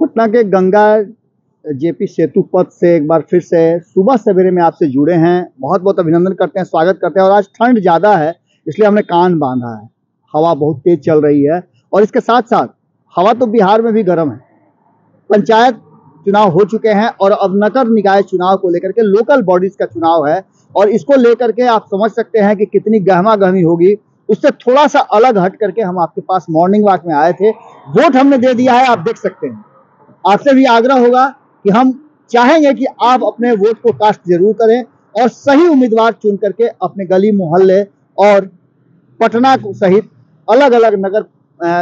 पटना के गंगा जेपी सेतु पथ से एक बार फिर से सुबह सवेरे में आपसे जुड़े हैं। बहुत बहुत अभिनंदन करते हैं, स्वागत करते हैं। और आज ठंड ज़्यादा है, इसलिए हमने कान बांधा है। हवा बहुत तेज चल रही है और इसके साथ साथ हवा तो बिहार में भी गर्म है। पंचायत चुनाव हो चुके हैं और अब नगर निकाय चुनाव को लेकर के लोकल बॉडीज का चुनाव है। और इसको लेकर के आप समझ सकते हैं कि कितनी गहमा गहमी होगी। उससे थोड़ा सा अलग हट करके हम आपके पास मॉर्निंग वॉक में आए थे। वोट हमने दे दिया है, आप देख सकते हैं। आपसे भी आग्रह होगा कि हम चाहेंगे कि आप अपने वोट को कास्ट ज़रूर करें और सही उम्मीदवार चुन करके अपने गली, मोहल्ले और पटना को सहित अलग अलग नगर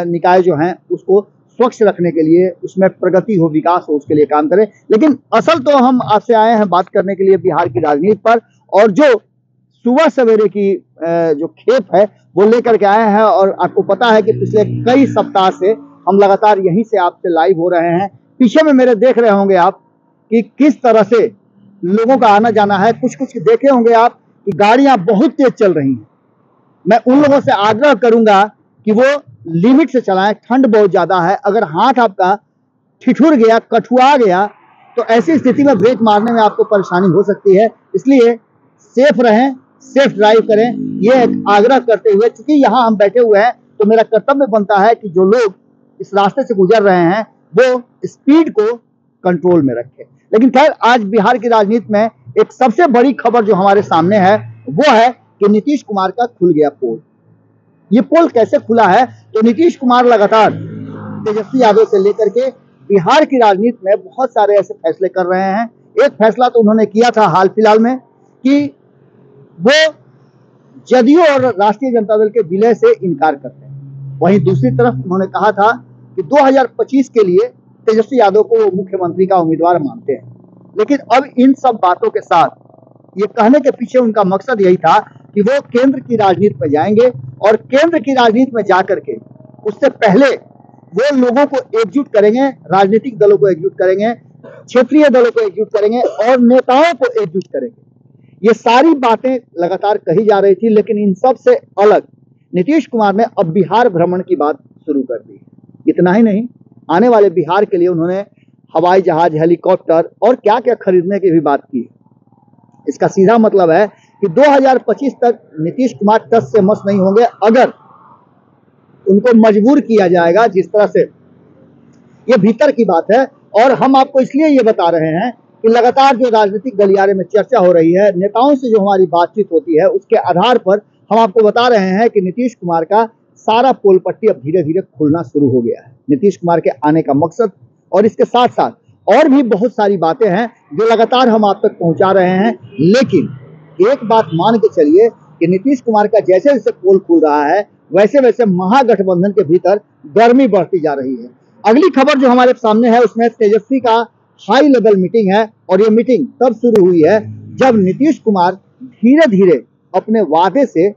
निकाय जो हैं, उसको स्वच्छ रखने के लिए, उसमें प्रगति हो, विकास हो, उसके लिए काम करें। लेकिन असल तो हम आपसे आए हैं बात करने के लिए बिहार की राजनीति पर और जो सुबह सवेरे की जो खेप है, वो लेकर के आए हैं और आपको पता है कि पिछले कई सप्ताह से हम लगातार यहीं से आपसे लाइव हो रहे हैं। पीछे में मेरे देख रहे होंगे आप कि किस तरह से लोगों का आना जाना है। कुछ कुछ देखे होंगे आप कि गाड़ियाँ बहुत तेज चल रही हैं। मैं उन लोगों से आग्रह करूँगा कि वो लिमिट से चलाएँ। ठंड बहुत ज़्यादा है। अगर हाथ आपका ठिठुर गया, कठुआ गया तो ऐसी स्थिति में ब्रेक मारने में आपको परेशानी हो सकती है। इसलिए सेफ़ रहें, सेफ़ ड्राइव करें। ये आग्रह करते हुए, चूँकि यहाँ हम बैठे हुए हैं तो मेरा कर्तव्य बनता है कि जो लोग इस रास्ते से गुजर रहे हैं वो स्पीड को कंट्रोल में रखे। लेकिन खैर, आज बिहार की राजनीति में एक सबसे बड़ी खबर जो हमारे सामने है, वो है कि नीतीश कुमार का खुल गया पोल। ये पोल कैसे खुला है? तो नीतीश कुमार लगातार तेजस्वी यादव से लेकर के बिहार की राजनीति में बहुत सारे ऐसे फैसले कर रहे हैं। एक फैसला तो उन्होंने किया था हाल फ़िलहाल में कि वो जदयू और राष्ट्रीय जनता दल के विलय से इनकार करते हैं। वहीं दूसरी तरफ़ उन्होंने कहा था कि 2025 के लिए तेजस्वी यादव को वो मुख्यमंत्री का उम्मीदवार मानते हैं। लेकिन अब इन सब बातों के साथ, ये कहने के पीछे उनका मकसद यही था कि वो केंद्र की राजनीति में जाएँगे और केंद्र की राजनीति में जाकर के उससे पहले वो लोगों को एकजुट करेंगे, राजनीतिक दलों को एकजुट करेंगे, क्षेत्रीय दलों को एकजुट करेंगे और नेताओं को एकजुट करेंगे। ये सारी बातें लगातार कही जा रही थी, लेकिन इन सबसे अलग नीतीश कुमार ने अब बिहार भ्रमण की बात शुरू कर दी। इतना ही नहीं, आने वाले बिहार के लिए उन्होंने हवाई जहाज़, हेलीकॉप्टर और क्या क्या खरीदने की भी बात की। इसका सीधा मतलब है कि 2025 तक नीतीश कुमार टस से मस नहीं होंगे अगर उनको मजबूर किया जाएगा जिस तरह से। ये भीतर की बात है और हम आपको इसलिए ये बता रहे हैं कि लगातार जो राजनीतिक गलियारे में चर्चा हो रही है, नेताओं से जो हमारी बातचीत होती है, उसके आधार पर हम आपको बता रहे हैं कि नीतीश कुमार का सारा पोल पट्टी अब धीरे धीरे खुलना शुरू हो गया है। नीतीश कुमार के आने का मकसद और इसके साथ साथ और भी बहुत सारी बातें हैं जो लगातार हम आप तक पहुँचा रहे हैं। लेकिन एक बात मान के चलिए कि नीतीश कुमार का जैसे जैसे पोल खुल रहा है वैसे वैसे महागठबंधन के भीतर गर्मी बढ़ती जा रही है। अगली खबर जो हमारे सामने है, उसमें तेजस्वी का हाई लेवल मीटिंग है और ये मीटिंग तब शुरू हुई है जब नीतीश कुमार धीरे धीरे अपने वादे से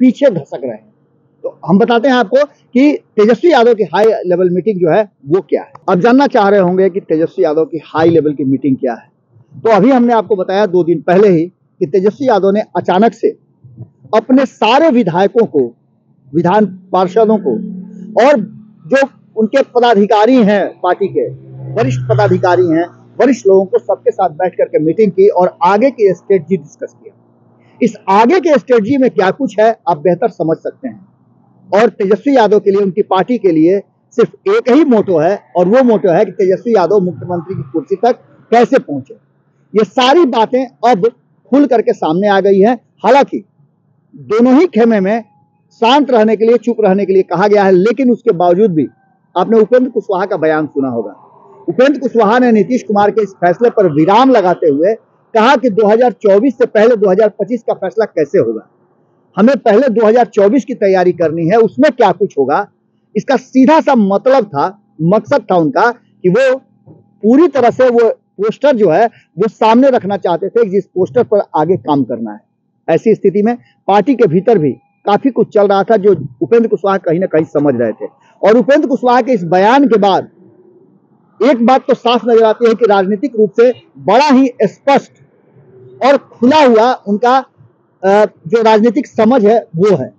पीछे धसक रहे हैं। तो हम बताते हैं आपको कि तेजस्वी यादव की हाई लेवल मीटिंग जो है, वो क्या है? अब जानना चाह रहे होंगे कि तेजस्वी यादव की हाई लेवल की मीटिंग क्या है। तो अभी हमने आपको बताया दो दिन पहले ही कि तेजस्वी यादव ने अचानक से अपने सारे विधायकों को, विधान पार्षदों को और जो उनके पदाधिकारी हैं पार्टी के, वरिष्ठ पदाधिकारी हैं, वरिष्ठ लोगों को सबके साथ बैठ करके मीटिंग की और आगे की स्ट्रेटजी डिस्कस किया। इस आगे के स्ट्रेटजी में क्या कुछ है, आप बेहतर समझ सकते हैं। और तेजस्वी यादव के लिए, उनकी पार्टी के लिए सिर्फ़ एक ही मोटो है, और वो मोटो है कि तेजस्वी यादव मुख्यमंत्री की कुर्सी तक कैसे पहुँचे। ये सारी बातें अब खुल करके सामने आ गई है। हालाँकि दोनों ही खेमे में शांत रहने के लिए, चुप रहने के लिए कहा गया है, लेकिन उसके बावजूद भी आपने उपेंद्र कुशवाहा का बयान सुना होगा। उपेंद्र कुशवाहा ने नीतीश कुमार के इस फैसले पर विराम लगाते हुए कहा कि 2024 से पहले 2025 का फैसला कैसे होगा। हमें पहले 2024 की तैयारी करनी है, उसमें क्या कुछ होगा? इसका सीधा सा मतलब था, मकसद था उनका, कि वो पूरी तरह से वो पोस्टर जो है, वो सामने रखना चाहते थे जिस पोस्टर पर आगे काम करना है। ऐसी स्थिति में पार्टी के भीतर भी काफ़ी कुछ चल रहा था जो उपेंद्र कुशवाहा कहीं ना कहीं समझ रहे थे। और उपेंद्र कुशवाहा के इस बयान के बाद एक बात तो साफ़ नज़र आती है कि राजनीतिक रूप से बड़ा ही स्पष्ट और खुला हुआ उनका जो राजनीतिक समझ है, वो है।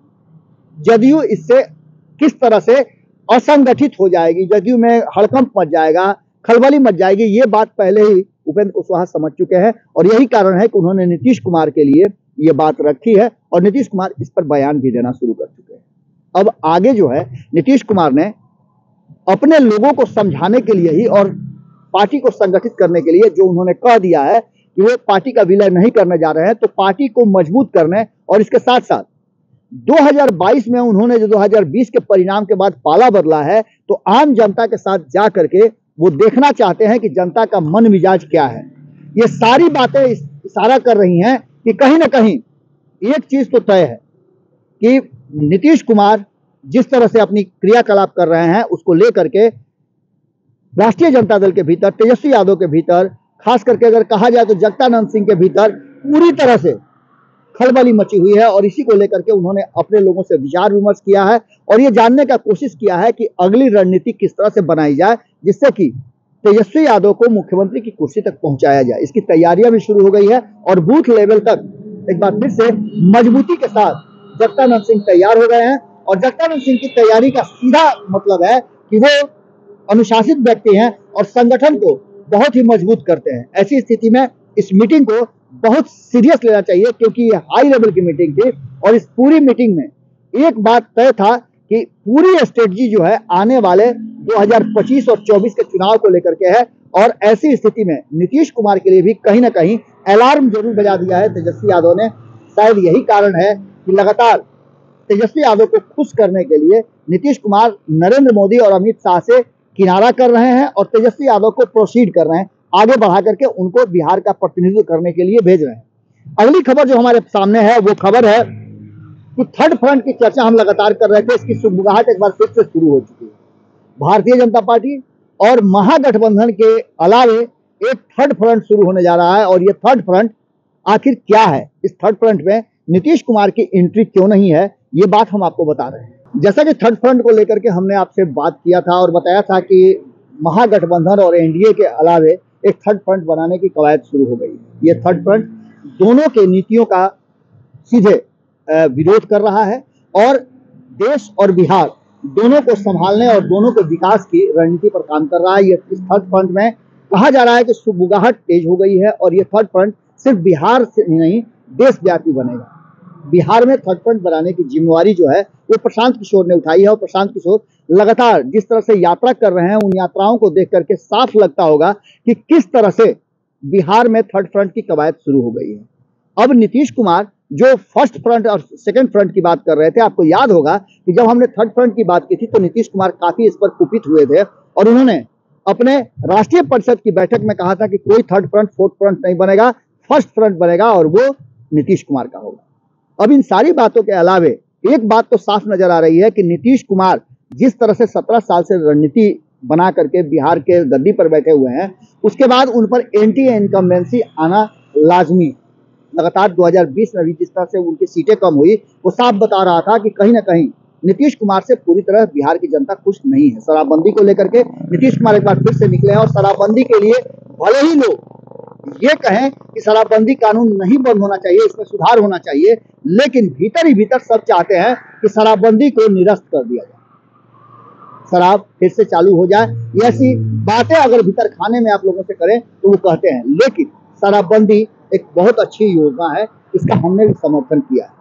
जदयू इससे किस तरह से असंगठित हो जाएगी, जदयू में हड़कंप मच जाएगा, खलबली मच जाएगी, ये बात पहले ही उपेंद्र कुशवाहा समझ चुके हैं और यही कारण है कि उन्होंने नीतीश कुमार के लिए ये बात रखी है और नीतीश कुमार इस पर बयान भी देना शुरू कर चुके हैं। अब आगे जो है, नीतीश कुमार ने अपने लोगों को समझाने के लिए ही और पार्टी को संगठित करने के लिए जो उन्होंने कह दिया है कि वो पार्टी का विलय नहीं करने जा रहे हैं तो पार्टी को मज़बूत करने और इसके साथ साथ 2022 में उन्होंने जो 2020 के परिणाम के बाद पाला बदला है तो आम जनता के साथ जा करके वो देखना चाहते हैं कि जनता का मन मिजाज क्या है। ये सारी बातें इशारा कर रही हैं कि कहीं ना कहीं एक चीज़ तो तय है कि नीतीश कुमार जिस तरह से अपनी क्रियाकलाप कर रहे हैं, उसको लेकर के राष्ट्रीय जनता दल के भीतर, तेजस्वी यादव के भीतर खास करके अगर कहा जाए तो जगतानंद सिंह के भीतर पूरी तरह से खलबली मची हुई है और इसी को लेकर के उन्होंने अपने लोगों से विचार विमर्श किया है और ये जानने का कोशिश किया है कि अगली रणनीति किस तरह से बनाई जाए, जिससे कि तेजस्वी यादव को मुख्यमंत्री की कुर्सी तक पहुँचाया जाए। इसकी तैयारियाँ भी शुरू हो गई है और बूथ लेवल तक एक बार फिर से मजबूती के साथ जगतानंद सिंह तैयार हो गए हैं और जगतानंद सिंह की तैयारी का सीधा मतलब है कि वो अनुशासित व्यक्ति हैं और संगठन को बहुत ही मज़बूत करते हैं। ऐसी स्थिति में इस मीटिंग को बहुत सीरियस लेना चाहिए, क्योंकि ये हाई लेवल की मीटिंग थी और इस पूरी मीटिंग में एक बात तय था कि पूरी स्ट्रेटजी जो है आने वाले 2025 और 24 के चुनाव को लेकर के है और ऐसी स्थिति में नीतीश कुमार के लिए भी कहीं ना कहीं अलार्म ज़रूर बजा दिया है तेजस्वी यादव ने। शायद यही कारण है कि लगातार तेजस्वी यादव को खुश करने के लिए नीतीश कुमार, नरेंद्र मोदी और अमित शाह से किनारा कर रहे हैं और तेजस्वी यादव को प्रोसीड कर रहे हैं। आगे बढ़ा करके उनको बिहार का प्रतिनिधित्व करने के लिए भेज रहे हैं। अगली खबर जो हमारे सामने है, वो खबर है कि थर्ड फ्रंट की चर्चा हम लगातार कर रहे थे, इसकी सुबुगाहट एक बार फिर से शुरू हो चुकी है। भारतीय जनता पार्टी और महागठबंधन के अलावे एक थर्ड फ्रंट शुरू होने जा रहा है और ये थर्ड फ्रंट आखिर क्या है? इस थर्ड फ्रंट में नीतीश कुमार की एंट्री क्यों नहीं है? ये बात हम आपको बता रहे हैं। जैसा कि थर्ड फ्रंट को लेकर के हमने आपसे बात किया था और बताया था कि महागठबंधन और एनडीए के अलावे एक थर्ड फ्रंट बनाने की कवायद शुरू हो गई ये थर्ड फ्रंट दोनों के नीतियों का सीधे विरोध कर रहा है और देश और बिहार दोनों को संभालने और दोनों के विकास की रणनीति पर काम कर रहा है। ये इस थर्ड फ्रंट में कहा जा रहा है कि सुबुगाहट तेज हो गई है और ये थर्ड फ्रंट सिर्फ़ बिहार से नहीं, देशव्यापी बनेगा। बिहार में थर्ड फ्रंट बनाने की जिम्मेवारी जो है, वो प्रशांत किशोर ने उठाई है और प्रशांत किशोर लगातार जिस तरह से यात्रा कर रहे हैं, उन यात्राओं को देख करके साफ़ लगता होगा कि किस तरह से बिहार में थर्ड फ्रंट की कवायद शुरू हो गई है। अब नीतीश कुमार, जो फ़र्स्ट फ्रंट और सेकंड फ्रंट की बात कर रहे थे, आपको याद होगा कि जब हमने थर्ड फ्रंट की बात की थी तो नीतीश कुमार काफ़ी इस पर कुपित हुए थे और उन्होंने अपने राष्ट्रीय परिषद की बैठक में कहा था कि कोई थर्ड फ्रंट, फोर्थ फ्रंट नहीं बनेगा, फ़र्स्ट फ्रंट बनेगा और वो नीतीश कुमार का होगा। अब इन सारी बातों के अलावे एक बात तो साफ़ नज़र आ रही है कि नीतीश कुमार जिस तरह से सत्रह साल से रणनीति बना करके बिहार के गद्दी पर बैठे हुए हैं, उसके बाद उन पर एंटी इनकम्बेंसी आना लाजमी लगातार 2020 में भी जिस तरह से उनकी सीटें कम हुई, वो साफ़ बता रहा था कि कहीं ना कहीं नीतीश कुमार से पूरी तरह बिहार की जनता खुश नहीं है। शराबबंदी को लेकर के नीतीश कुमार एक बार फिर से निकले हैं और शराबबंदी के लिए भले ही लोग ये कहें कि शराबबंदी कानून नहीं बंद होना चाहिए, इसमें सुधार होना चाहिए, लेकिन भीतर ही भीतर सब चाहते हैं कि शराबबंदी को निरस्त कर दिया जाए। शराब फिर से चालू हो जाए ऐसी बातें अगर भीतर खाने में आप लोगों से करें तो वो कहते हैं, लेकिन शराबबंदी एक बहुत अच्छी योजना है, इसका हमने भी समर्थन किया है।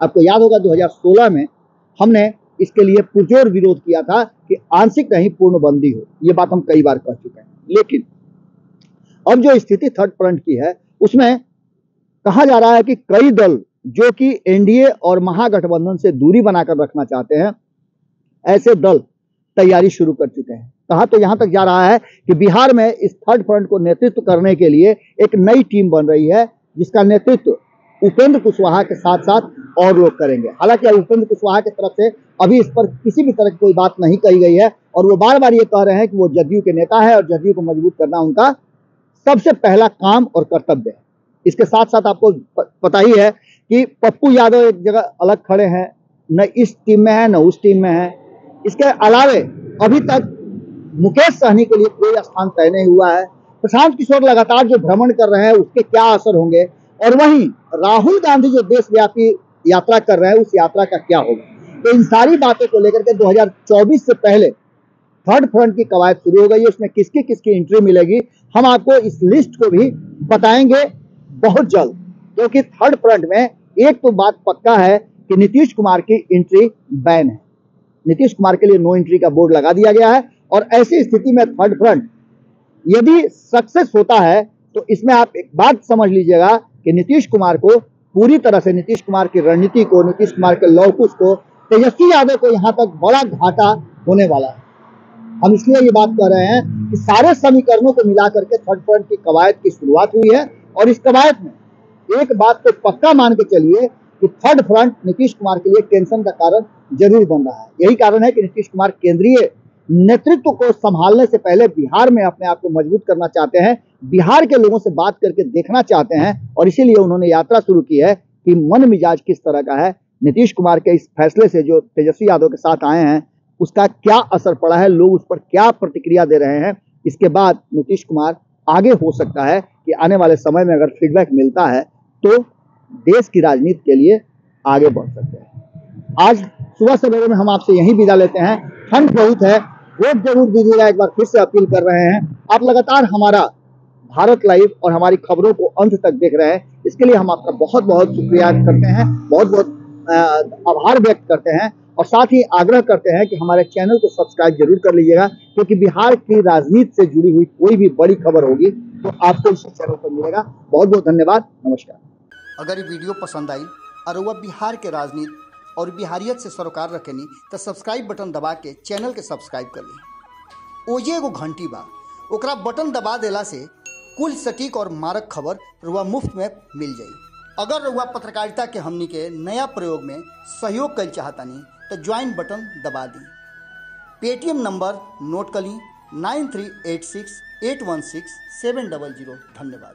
आपको याद होगा 2016 में हमने इसके लिए पुरजोर विरोध किया था कि आंशिक नहीं पूर्णबंदी हो, ये बात हम कई बार कह चुके हैं। लेकिन अब जो स्थिति थर्ड फ्रंट की है, उसमें कहा जा रहा है कि कई दल जो कि एनडीए और महागठबंधन से दूरी बनाकर रखना चाहते हैं, ऐसे दल तैयारी शुरू कर चुके हैं। कहा तो यहाँ तक जा रहा है कि बिहार में इस थर्ड फ्रंट को नेतृत्व करने के लिए एक नई टीम बन रही है, जिसका नेतृत्व उपेंद्र कुशवाहा के साथ साथ और लोग करेंगे। हालाँकि उपेंद्र कुशवाहा की तरफ़ से अभी इस पर किसी भी तरह की कोई बात नहीं कही गई है, और वो बार बार ये कह रहे हैं कि वो जदयू के नेता है और जदयू को मज़बूत करना उनका सबसे पहला काम और कर्तव्य है। इसके साथ साथ आपको पता ही है कि पप्पू यादव एक जगह अलग खड़े हैं, न इस टीम में है, न उस टीम में है। इसके अलावे अभी तक मुकेश सहनी के लिए कोई स्थान तय नहीं हुआ है। प्रशांत किशोर लगातार जो भ्रमण कर रहे हैं, उसके क्या असर होंगे? और वहीं राहुल गांधी जो देशव्यापी यात्रा कर रहे हैं, उस यात्रा का क्या होगा? तो इन सारी बातों को लेकर के 2024 से पहले थर्ड फ्रंट की कवायद शुरू हो गई है उसमें किसकी किसकी एंट्री मिलेगी, हम आपको इस लिस्ट को भी बताएँगे बहुत जल्द, क्योंकि थर्ड फ्रंट में एक तो बात पक्का है कि नीतीश कुमार की एंट्री बैन है। नीतीश कुमार के लिए नो एंट्री का बोर्ड लगा दिया गया है, और ऐसी स्थिति में थर्ड फ्रंट यदि सक्सेस होता है तो इसमें आप एक बात समझ लीजिएगा कि नीतीश कुमार को पूरी तरह से नीतीश कुमार की रणनीति को, नीतीश कुमार के लौकुश को, तेजस्वी यादव को यहाँ तक बड़ा घाटा होने वाला है। हम इसलिए ये बात कर रहे हैं कि सारे समीकरणों को मिला करके थर्ड फ्रंट की कवायद की शुरुआत हुई है और इस कवायद में एक बात तो पक्का मान के चलिए कि थर्ड फ्रंट नीतीश कुमार के लिए टेंशन का कारण ज़रूर बन रहा है। यही कारण है कि नीतीश कुमार केंद्रीय नेतृत्व को संभालने से पहले बिहार में अपने आप को मज़बूत करना चाहते हैं, बिहार के लोगों से बात करके देखना चाहते हैं और इसीलिए उन्होंने यात्रा शुरू की है कि मन मिजाज किस तरह का है। नीतीश कुमार के इस फैसले से जो तेजस्वी यादव के साथ आए हैं उसका क्या असर पड़ा है, लोग उस पर क्या प्रतिक्रिया दे रहे हैं, इसके बाद नीतीश कुमार आगे हो सकता है कि आने वाले समय में अगर फीडबैक मिलता है तो देश की राजनीति के लिए आगे बढ़ सकते हैं। आज सुबह सवेरे में हम आपसे यही विदा लेते हैं। ठंड बहुत है वोट ज़रूर दीजिएगा, एक बार फिर से अपील कर रहे हैं। आप लगातार हमारा भारत लाइव और हमारी खबरों को अंत तक देख रहे हैं। इसके लिए हम आपका बहुत बहुत शुक्रिया करते हैं बहुत बहुत आभार व्यक्त करते हैं। और साथ ही आग्रह करते हैं कि हमारे चैनल को सब्सक्राइब ज़रूर कर लीजिएगा, क्योंकि बिहार की राजनीति से जुड़ी हुई कोई भी बड़ी खबर होगी तो आपको इस चैनल पर मिलेगा। बहुत बहुत धन्यवाद। नमस्कार। अगर ये वीडियो पसंद आई और वह बिहार के राजनीति और बिहारियत से सरोकार रखेनी तो सब्सक्राइब बटन दबा के चैनल के सब्सक्राइब कर ली। ओजे एगो घंटी बा। ओकरा बटन दबा देला से कुल सटीक और मारक खबर रुआ मुफ़्त में मिल जाई। अगर रुआ पत्रकारिता के हमनी के नया प्रयोग में सहयोग कर चाहतानी तो ज्वाइन बटन दबा दी। पेटीएम नंबर नोट कर ली nine three eight six eight one six seven double zero. धन्यवाद।